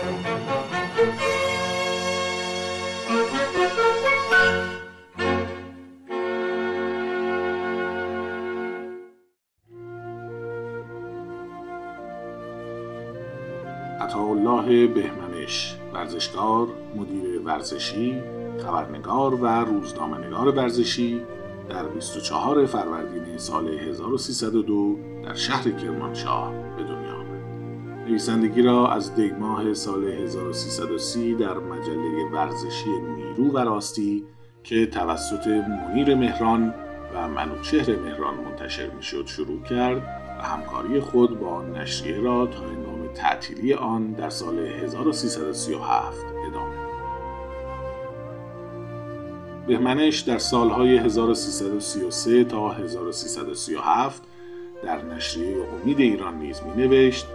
عطاالله بهمنش ورزشکار مدیر ورزشی خبرنگار و روزنامه‌نگار ورزشی در 24 فروردین سال 1302 در شهر کرمانشاه به دنیا. نویسندگی را از دیگماه سال 1330 در مجله ورزشی نیرو و راستی که توسط منیر مهران و منوچهر مهران منتشر می‌شد شروع کرد و همکاری خود با نشریه را تا هنگام تعطیلی آن در سال 1337 ادامه بهمنش در سالهای 1333 تا 1337 در نشریه امید ایران نیز می نوشت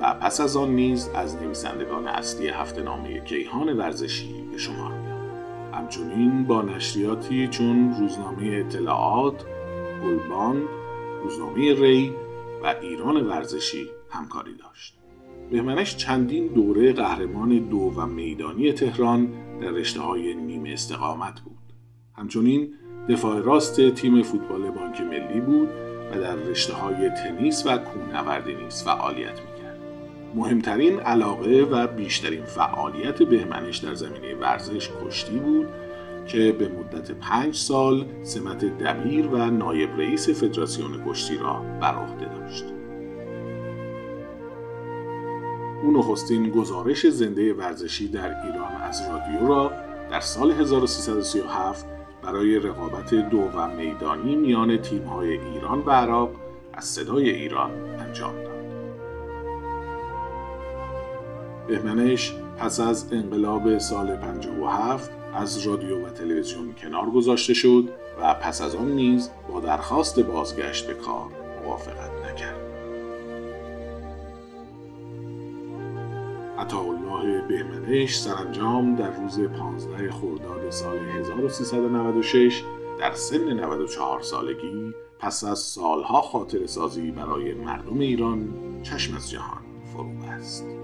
و پس از آن نیز از نویسندگان اصلی هفته نامه کیهان ورزشی به شمار می همچنین با نشریاتی چون روزنامه اطلاعات، گلباند، روزنامه ری و ایران ورزشی همکاری داشت. بهمنش چندین دوره قهرمان دو و میدانی تهران در رشته های نیمه استقامت بود. همچنین دفاع راست تیم فوتبال بانک ملی بود و در رشته های تنیس و کوهنوردی نیز فعالیت می‌کرد. مهمترین علاقه و بیشترین فعالیت بهمنش در زمینه ورزش کشتی بود که به مدت پنج سال سمت دبیر و نایب رئیس فدراسیون کشتی را بر عهده داشت. او نخستین گزارش زنده ورزشی در ایران از رادیو را در سال 1337 برای رقابت دو و میدانی میان تیم‌های ایران و عراق از صدای ایران انجام داد. بهمنش پس از انقلاب سال 57 از رادیو و تلویزیون کنار گذاشته شد و پس از آن نیز با درخواست بازگشت به کار موافقت نکرد. عطاالله بهمنش سرانجام در روز 15 خرداد سال 1396 در سن 94 سالگی پس از سالها خاطر سازی برای مردم ایران چشم از جهان فرو است.